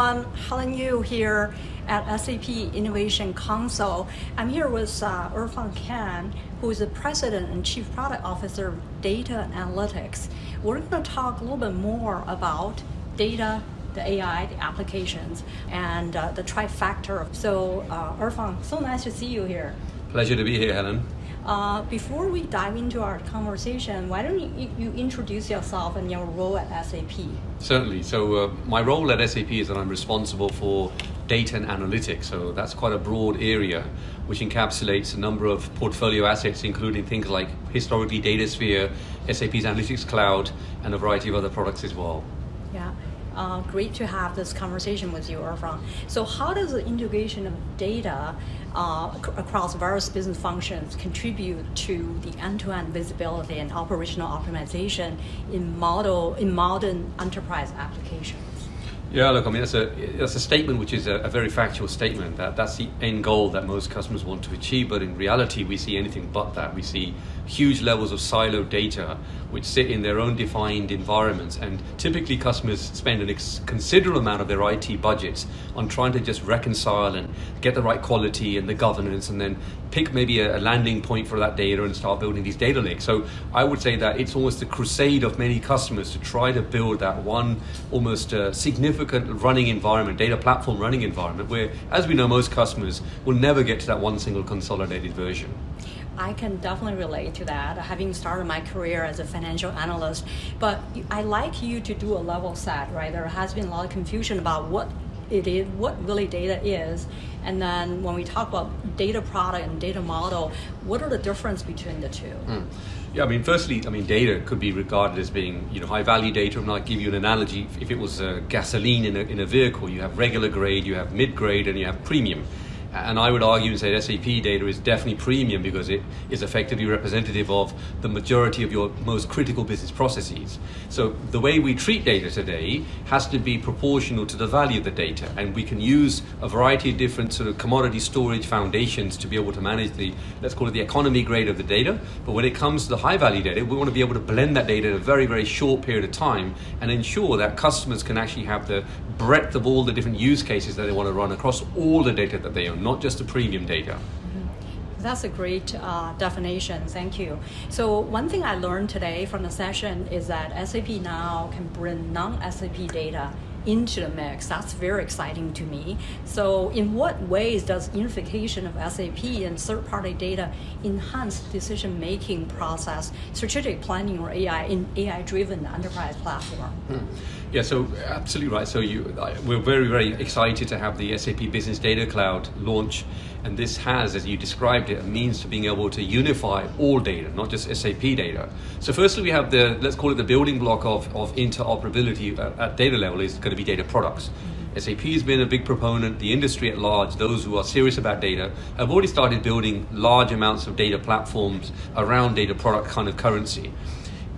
everyone. Helen Yu here at SAP Innovation Council. I'm here with uh, Irfan Khan, who is the President and Chief Product Officer of Data Analytics. We're going to talk a little bit more about data, the AI, the applications, and uh, the trifactor. So, uh, Irfan, so nice to see you here. Pleasure to be here, Helen. Uh, before we dive into our conversation, why don't you, you, introduce yourself and your role at SAP? Certainly. So, uh, my role at SAP is that I'm responsible for data and analytics. So, that's quite a broad area which encapsulates a number of portfolio assets, including things like historically DataSphere, SAP's Analytics Cloud, and a variety of other products as well. Uh, great to have this conversation with you, Irfan. So, how does the integration of data uh, across various business functions contribute to the end-to-end visibility and operational optimization in model in modern enterprise applications? Yeah, look, I mean, that's a, that's a statement which is a, a, very factual statement. That that's the end goal that most customers want to achieve. But in reality, we see anything but that. We see huge levels of siloed data which sit in their own defined environments. And typically, customers spend a ex- considerable amount of their IT budgets on trying to just reconcile and get the right quality and the governance, and then pick maybe a, a landing point for that data and start building these data lakes. So I would say that it's almost the crusade of many customers to try to build that one almost uh, significant running environment, data platform running environment, where, as we know, most customers will never get to that one single consolidated version. I can definitely relate to that, having started my career as a financial analyst. But I like you to do a level set, right? There has been a lot of confusion about what it is, what really data is, and then when we talk about data product and data model, what are the difference between the two? Mm. Yeah, I mean, firstly, I mean, data could be regarded as being, you know, high value data. And I'll give you an analogy. If it was uh, gasoline in a, in a vehicle, you have regular grade, you have mid grade, and you have premium. And I would argue and say SAP data is definitely premium because it is effectively representative of the majority of your most critical business processes. So the way we treat data today has to be proportional to the value of the data. And we can use a variety of different sort of commodity storage foundations to be able to manage the, let's call it the economy grade of the data. But when it comes to the high value data, we want to be able to blend that data in a very, very short period of time and ensure that customers can actually have the breadth of all the different use cases that they want to run across all the data that they own not just the premium data. Mm-hmm. That's a great uh, definition. Thank you. So one thing I learned today from the session is that SAP now can bring non-SAP data into the mix. That's very exciting to me. So, in what ways does unification of SAP and third-party data enhance decision-making process, strategic planning, or AI in AI-driven enterprise platform? Hmm. Yeah, so absolutely right. So you, we're very, very excited to have the SAP Business Data Cloud launch, and this has, as you described it, a means to being able to unify all data, not just SAP data. So firstly, we have the let's call it the building block of, of interoperability at, at data level is going to be data products. SAP has been a big proponent. The industry at large, those who are serious about data, have already started building large amounts of data platforms around data product kind of currency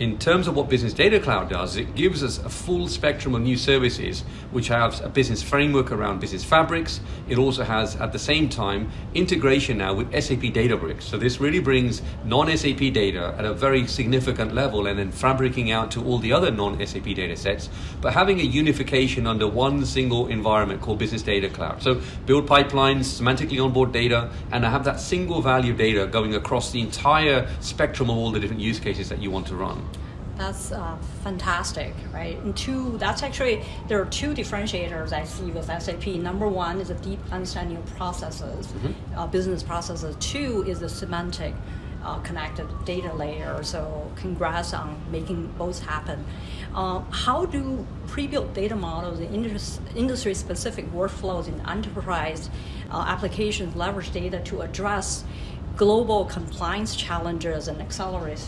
in terms of what Business Data Cloud does, it gives us a full spectrum of new services which have a business framework around business fabrics. It also has, at the same time, integration now with SAP Databricks. So this really brings non-SAP data at a very significant level and then fabricing out to all the other non-SAP data sets, but having a unification under one single environment called Business Data Cloud. So build pipelines, semantically onboard data, and have that single value data going across the entire spectrum of all the different use cases that you want to run. That's uh, fantastic, right? And two, that's actually, there are two differentiators I see with SAP. Number one is a deep understanding of processes, mm-hmm. uh, business processes. Two is the semantic uh, connected data layer. So congrats on making both happen. Uh, how do pre-built data models and industry-specific workflows in enterprise uh, applications leverage data to address global compliance challenges and accelerate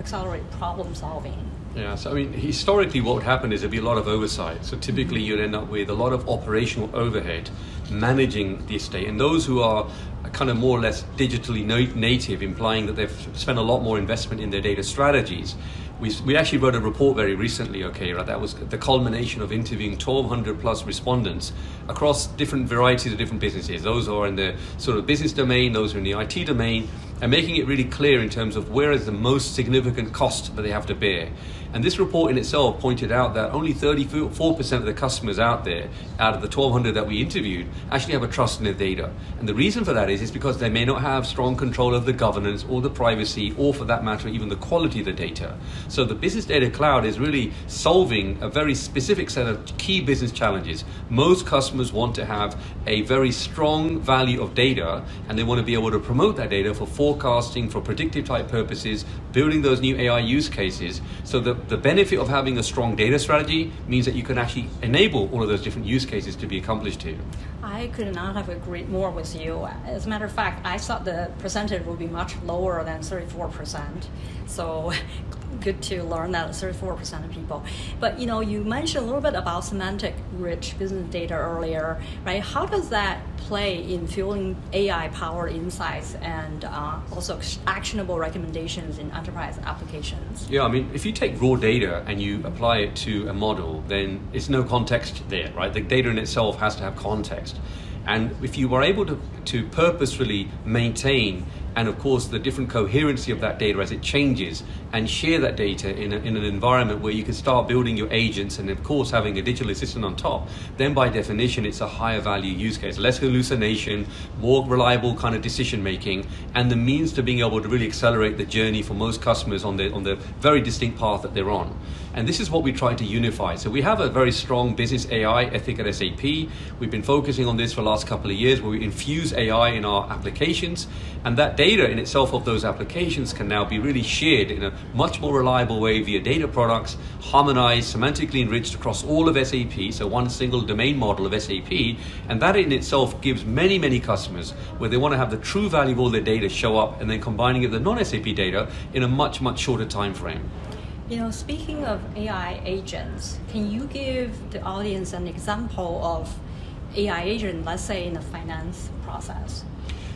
accelerate problem solving. Yeah, so I mean, historically, what would happen is there'd be a lot of oversight. So typically, you'd end up with a lot of operational overhead managing the estate, and those who are kind of more or less digitally native, implying that they've spent a lot more investment in their data strategies, we, we actually wrote a report very recently, okay, right? That was the culmination of interviewing 1,200 plus respondents across different varieties of different businesses. Those are in the sort of business domain, those are in the IT domain, and making it really clear in terms of where is the most significant cost that they have to bear. And this report in itself pointed out that only 34% of the customers out there, out of the 1,200 that we interviewed, actually have a trust in their data. And the reason for that is, is because they may not have strong control of the governance or the privacy, or for that matter, even the quality of the data. So the Business Data Cloud is really solving a very specific set of key business challenges. Most customers want to have a very strong value of data, and they want to be able to promote that data for forecasting, for predictive type purposes, building those new AI use cases, so that the benefit of having a strong data strategy means that you can actually enable all of those different use cases to be accomplished here. I could not have agreed more with you. As a matter of fact, I thought the percentage would be much lower than 34%. So good to learn that 34% of people. But you know, you mentioned a little bit about semantic rich business data earlier, right? How does that play in fueling AI powered insights and uh, also actionable recommendations in enterprise applications? Yeah, I mean, if you take raw data and you apply it to a model, then it's no context there, right? The data in itself has to have context. And if you were able to, to purposefully maintain and of course the different coherency of that data as it changes and share that data in, a, in an environment where you can start building your agents and of course having a digital assistant on top. Then by definition it's a higher value use case less hallucination more reliable kind of decision making and the means to being able to really accelerate the journey for most customers on the on the very distinct path that they're on. And this is what we try to unify. So we have a very strong business AI ethic at SAP we've been focusing on this for the last couple of years where we infuse AI in our applications and that data in itself of those applications can now be really shared in a much more reliable way via data products, harmonized, semantically enriched across all of SAP, so one single domain model of SAP, and that in itself gives many, many customers where they want to have the true value of all their data show up and then combining it with the non-SAP data in a much, much shorter time frame. You know, speaking of AI agents, can you give the audience an example of AI agent, let's say in the finance process?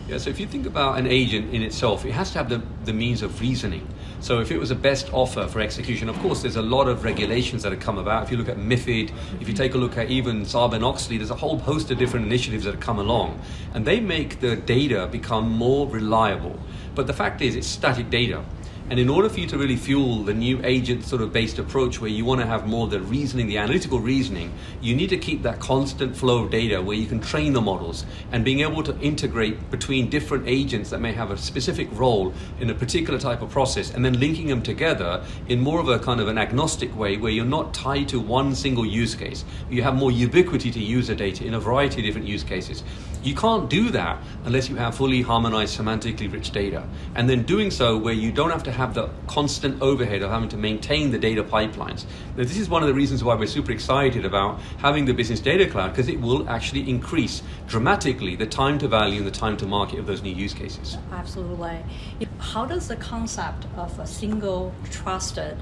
Yeah, so if you think about an agent in itself, it has to have the, the means of reasoning. So if it was a best offer for execution, of course, there's a lot of regulations that have come about. If you look at MIFID, if you take a look at even Sarbanes-Oxley, there's a whole host of different initiatives that have come along. And they make the data become more reliable. But the fact is, it's static data. And in order for you to really fuel the new agent sort of based approach where you want to have more the reasoning, the analytical reasoning, you need to keep that constant flow of data where you can train the models and being able to integrate between different agents that may have a specific role in a particular type of process and then linking them together in more of a kind of an agnostic way where you're not tied to one single use case. You have more ubiquity to user data in a variety of different use cases. You can't do that unless you have fully harmonized semantically rich data. And then doing so where you don't have to have the constant overhead of having to maintain the data pipelines. Now, this is one of the reasons why we're super excited about having the business data cloud because it will actually increase dramatically the time to value and the time to market of those new use cases. Absolutely. How does the concept of a single trusted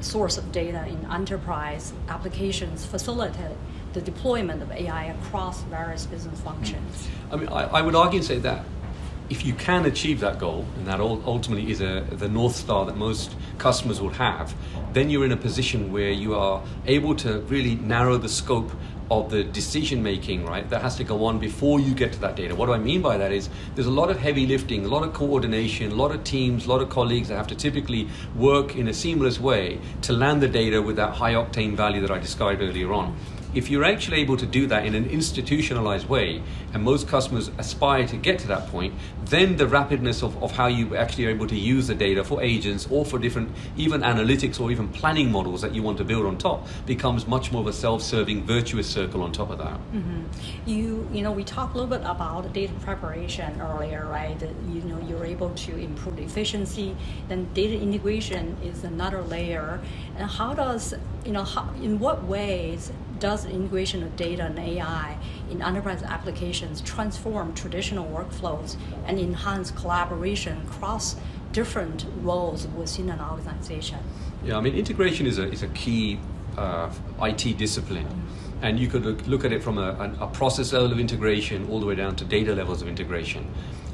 source of data in enterprise applications facilitate the deployment of AI across various business functions? Mm. I mean, I, I would argue and say that if you can achieve that goal, and that ultimately is a, the North Star that most customers will have, then you're in a position where you are able to really narrow the scope of the decision making, right, that has to go on before you get to that data. What do I mean by that is there's a lot of heavy lifting, a lot of coordination, a lot of teams, a lot of colleagues that have to typically work in a seamless way to land the data with that high octane value that I described earlier on if you're actually able to do that in an institutionalized way, and most customers aspire to get to that point, then the rapidness of, of how you actually are able to use the data for agents or for different, even analytics or even planning models that you want to build on top becomes much more of a self-serving virtuous circle on top of that. Mm-hmm. You, you know, we talked a little bit about data preparation earlier, right? You know, you're able to improve efficiency. Then data integration is another layer. And how does, you know, how, in what ways does integration of data and AI in enterprise applications transform traditional workflows and enhance collaboration across different roles within an organization? Yeah, I mean, integration is a, is a key uh, IT discipline. And you could look, look at it from a, a, process level of integration all the way down to data levels of integration.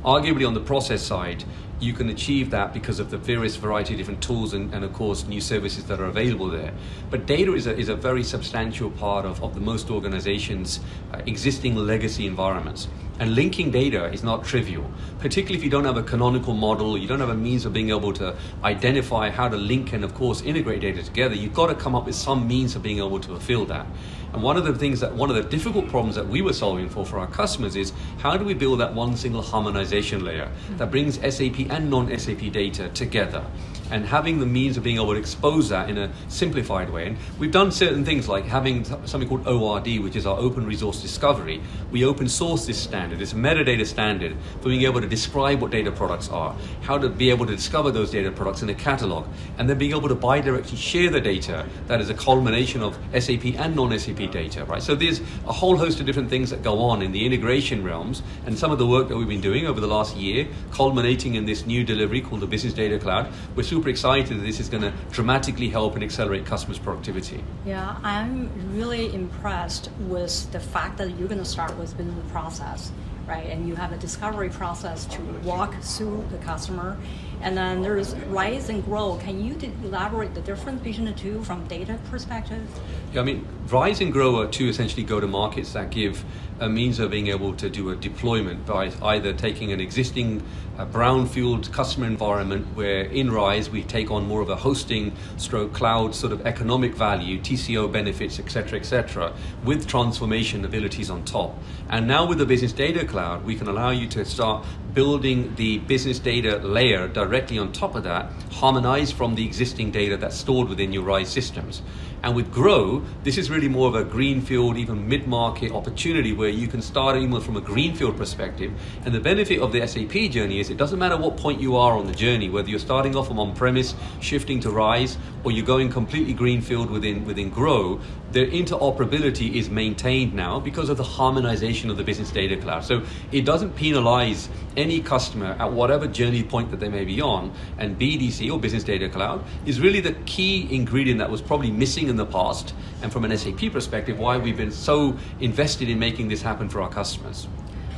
Arguably, on the process side, you can achieve that because of the various variety of different tools and, and of course new services that are available there. But data is a, is a very substantial part of, of the most organizations' uh, existing legacy environments. And linking data is not trivial, particularly if you don't have a canonical model, you don't have a means of being able to identify how to link and, of course, integrate data together. You've got to come up with some means of being able to fulfill that. And one of the things that, one of the difficult problems that we were solving for for our customers is how do we build that one single harmonization layer that brings SAP and non SAP data together? And having the means of being able to expose that in a simplified way. And we've done certain things like having something called ORD, which is our Open Resource Discovery. We open source this standard, this metadata standard for being able to describe what data products are, how to be able to discover those data products in a catalog, and then being able to bi-directly share the data that is a culmination of SAP and non-SAP data, right? So there's a whole host of different things that go on in the integration realms, and some of the work that we've been doing over the last year, culminating in this new delivery called the Business Data Cloud. We're super excited that this is going to dramatically help and accelerate customers' productivity. Yeah, I'm really impressed with the fact that you're going to start with business process, right? And you have a discovery process to walk through the customer. And then there's rise and grow. Can you elaborate the difference between the two from data perspective? Yeah, I mean, rise and grow are two essentially go to markets that give a means of being able to do a deployment by either taking an existing uh, brownfield customer environment where in Rise we take on more of a hosting stroke cloud sort of economic value, TCO benefits, etc., etc., with transformation abilities on top. And now with the Business Data Cloud, we can allow you to start building the business data layer directly on top of that, harmonized from the existing data that's stored within your RISE systems. And with Grow, this is really more of a greenfield, even mid-market opportunity where you can start even from a greenfield perspective. And the benefit of the SAP journey is it doesn't matter what point you are on the journey, whether you're starting off from on-premise, shifting to Rise, or you're going completely greenfield within, within Grow, the interoperability is maintained now because of the harmonization of the business data cloud. So it doesn't penalize any customer at whatever journey point that they may be on. And BDC or Business Data Cloud is really the key ingredient that was probably missing in the past. And from an SAP perspective, why we've been so invested in making this happen for our customers.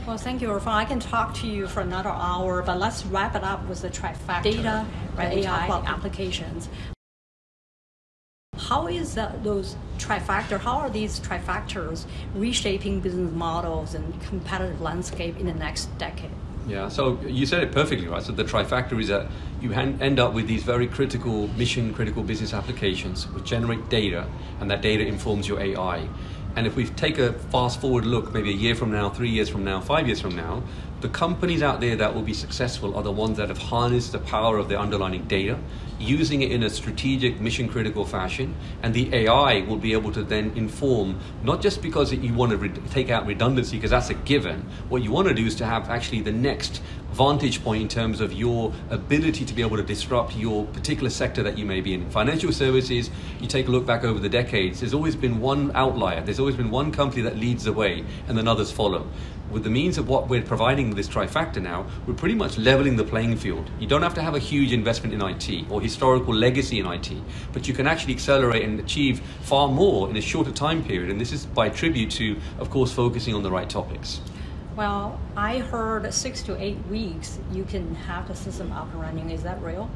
Well, thank you, Irfan. I can talk to you for another hour, but let's wrap it up with the trifecta data, right, AI applications. How is that, those trifactor? How are these trifactors reshaping business models and competitive landscape in the next decade? Yeah, so you said it perfectly, right? So the trifactor is that you end up with these very critical, mission critical business applications which generate data, and that data informs your AI. And if we take a fast forward look, maybe a year from now, three years from now, five years from now, the companies out there that will be successful are the ones that have harnessed the power of the underlying data, using it in a strategic, mission critical fashion, and the AI will be able to then inform, not just because you want to re- take out redundancy, because that's a given. What you want to do is to have actually the next vantage point in terms of your ability to be able to disrupt your particular sector that you may be in. Financial services, you take a look back over the decades, there's always been one outlier, there's always been one company that leads the way, and then others follow with the means of what we're providing with this trifactor now, we're pretty much leveling the playing field. You don't have to have a huge investment in IT or historical legacy in IT, but you can actually accelerate and achieve far more in a shorter time period. And this is by tribute to, of course, focusing on the right topics. Well, I heard six to eight weeks you can have the system up and running. Is that real?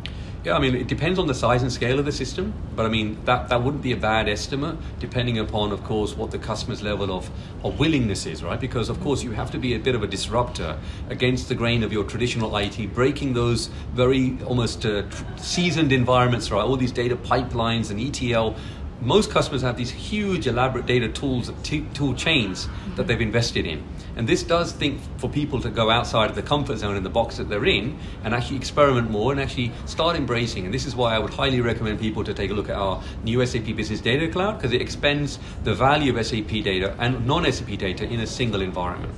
Yeah, I mean, it depends on the size and scale of the system, but I mean, that, that wouldn't be a bad estimate, depending upon, of course, what the customer's level of, of willingness is, right? Because, of course, you have to be a bit of a disruptor against the grain of your traditional IT, breaking those very almost uh, seasoned environments, right? All these data pipelines and ETL most customers have these huge elaborate data tools tool chains that they've invested in and this does think for people to go outside of the comfort zone in the box that they're in and actually experiment more and actually start embracing and this is why i would highly recommend people to take a look at our new sap business data cloud because it expends the value of sap data and non-sap data in a single environment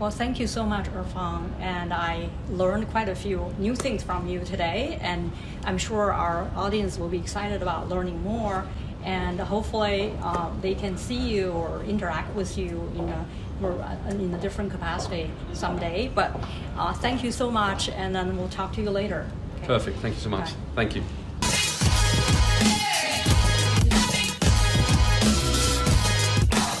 well, thank you so much, Irfan. And I learned quite a few new things from you today. And I'm sure our audience will be excited about learning more and hopefully uh, they can see you or interact with you in a in a different capacity someday. But uh, thank you so much, and then we'll talk to you later. Okay. Perfect. Thank you so much. Thank you.